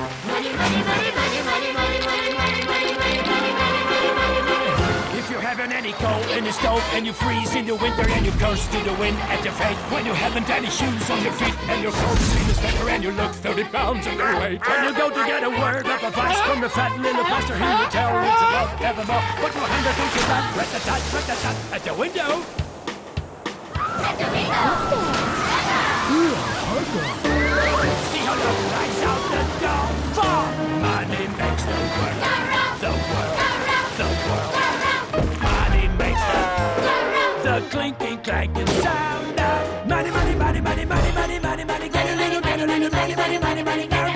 If you haven't any coal in the stove and you freeze in the winter and you curse to the wind at your fate when you haven't any shoes on your feet and your coat seems better and you look 30 pounds underweight and you go to get a word of advice from the fat little pastor he will tell you about evermore? But your hand think you rat rat tat rat tat tat at the window. At the window. Yeah, makes the world go round, the world go round, the world go round. Money makes the go round, the clinking clanking sound of money, money, money, money, money, money, money, money, money, money, money, money, money, money, money, money, money, money.